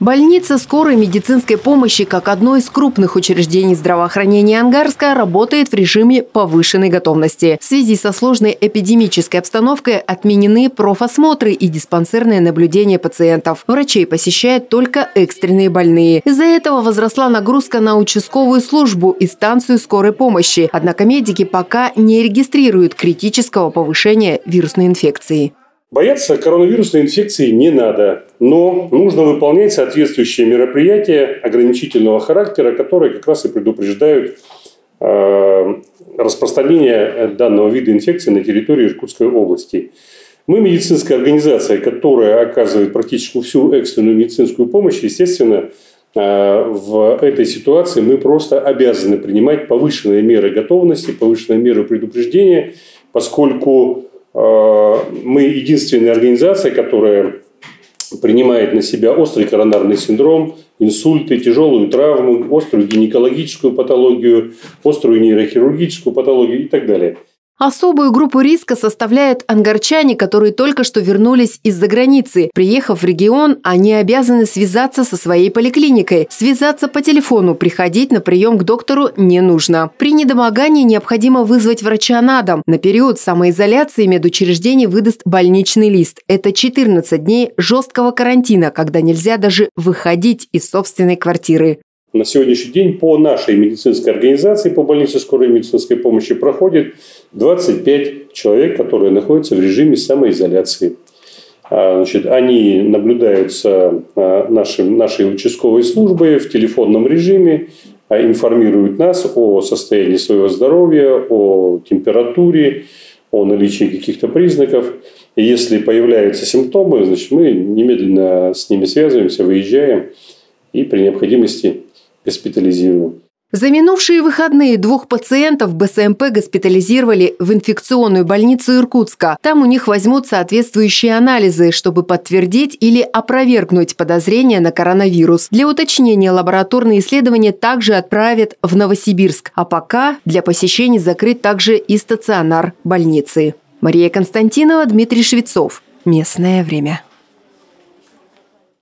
Больница скорой медицинской помощи, как одно из крупных учреждений здравоохранения Ангарска, работает в режиме повышенной готовности. В связи со сложной эпидемической обстановкой отменены профосмотры и диспансерное наблюдение пациентов. Врачей посещают только экстренные больные. Из-за этого возросла нагрузка на участковую службу и станцию скорой помощи. Однако медики пока не регистрируют критического повышения вирусной инфекции. Бояться коронавирусной инфекции не надо, но нужно выполнять соответствующие мероприятия ограничительного характера, которые как раз и предупреждают э, распространение данного вида инфекции на территории Иркутской области. Мы медицинская организация, которая оказывает практически всю экстренную медицинскую помощь. Естественно, э, в этой ситуации мы просто обязаны принимать повышенные меры готовности, повышенные меры предупреждения, поскольку Э, мы единственная организация, которая принимает на себя острый коронарный синдром, инсульты, тяжелую травму, острую гинекологическую патологию, острую нейрохирургическую патологию и так далее. Особую группу риска составляют ангарчане, которые только что вернулись из-за границы. Приехав в регион, они обязаны связаться со своей поликлиникой. Связаться по телефону, приходить на прием к доктору не нужно. При недомогании необходимо вызвать врача на дом. На период самоизоляции медучреждение выдаст больничный лист. Это 14 дней жесткого карантина, когда нельзя даже выходить из собственной квартиры. На сегодняшний день по нашей медицинской организации, по больнице скорой медицинской помощи проходит 25 человек, которые находятся в режиме самоизоляции. А, значит, они наблюдаются а, нашим, нашей участковой службой в телефонном режиме, а, информируют нас о состоянии своего здоровья, о температуре, о наличии каких-то признаков. И если появляются симптомы, значит, мы немедленно с ними связываемся, выезжаем и при необходимости госпитализируем. За минувшие выходные двух пациентов БСМП госпитализировали в инфекционную больницу Иркутска. Там у них возьмут соответствующие анализы, чтобы подтвердить или опровергнуть подозрения на коронавирус. Для уточнения лабораторные исследования также отправят в Новосибирск. А пока для посещений закрыт также и стационар больницы. Мария Константинова, Дмитрий Швецов. Местное время.